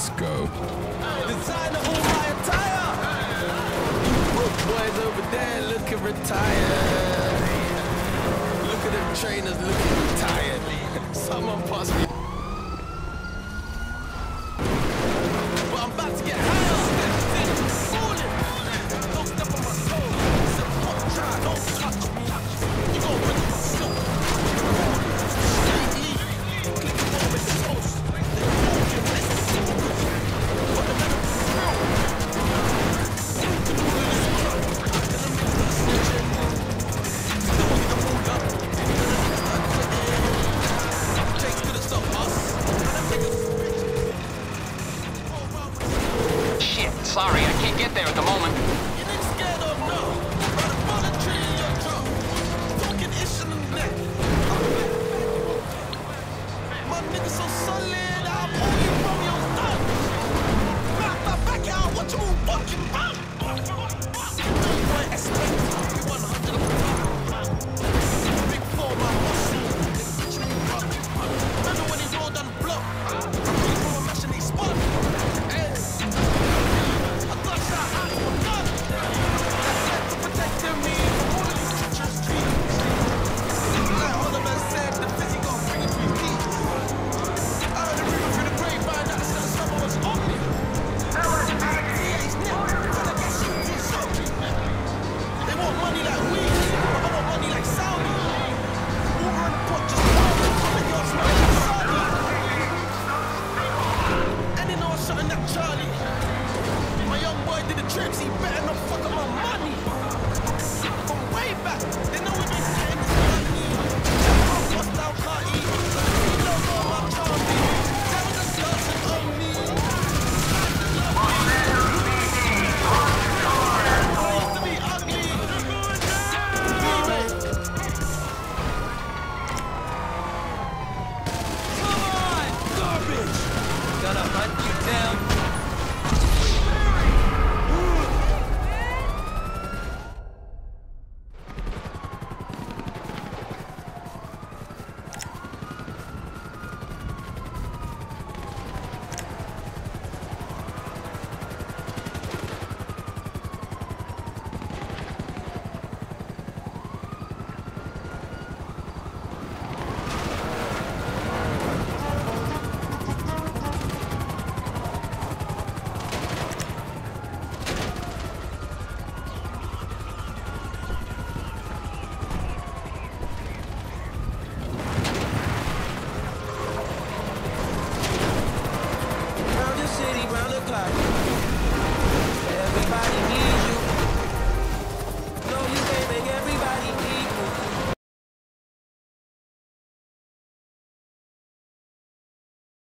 let's go. Boys over there looking retired. Look at them trainers looking retired. Someone. Sorry, I can't get there at the moment. You ain't scared of no. Bullet tree in your. Fucking itch in the neck. My nigga so solid, I'll pull you from your thumb. You fucking. city round the clock. Everybody here.